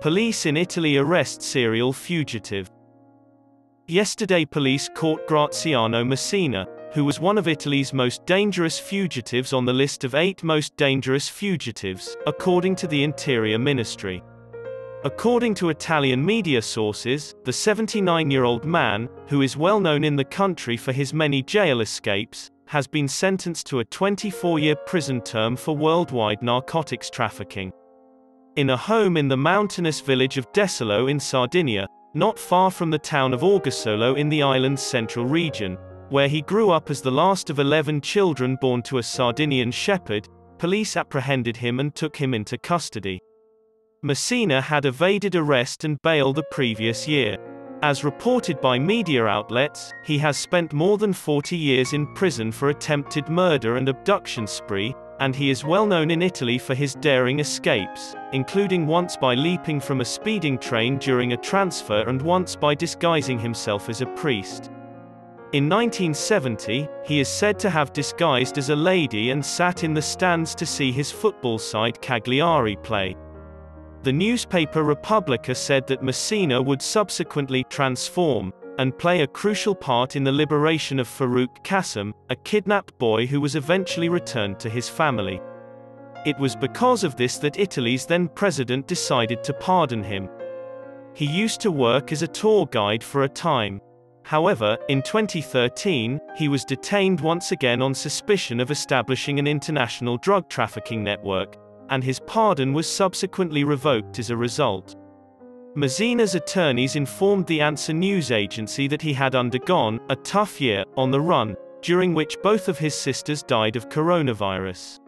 Police in Italy arrest serial fugitive. Yesterday police caught Graziano Mesina, who was one of Italy's most dangerous fugitives on the list of eight most dangerous fugitives, according to the Interior Ministry. According to Italian media sources, the 79-year-old man, who is well known in the country for his many jail escapes, has been sentenced to a 24-year prison term for worldwide narcotics trafficking. In a home in the mountainous village of Desulo in Sardinia, not far from the town of Orgosolo in the island's central region, where he grew up as the last of 11 children born to a Sardinian shepherd, police apprehended him and took him into custody. Mesina had evaded arrest and bail the previous year. As reported by media outlets, he has spent more than 40 years in prison for attempted murder and abduction spree, and he is well known in Italy for his daring escapes, including once by leaping from a speeding train during a transfer and once by disguising himself as a priest. In 1970, he is said to have disguised as a lady and sat in the stands to see his football side Cagliari play. The newspaper Repubblica said that Mesina would subsequently transform and play a crucial part in the liberation of Farouk Kassam, a kidnapped boy who was eventually returned to his family. It was because of this that Italy's then president decided to pardon him. He used to work as a tour guide for a time. However, in 2013, he was detained once again on suspicion of establishing an international drug trafficking network, and his pardon was subsequently revoked as a result. Mesina's attorneys informed the ANSA news agency that he had undergone a tough year on the run, during which both of his sisters died of coronavirus.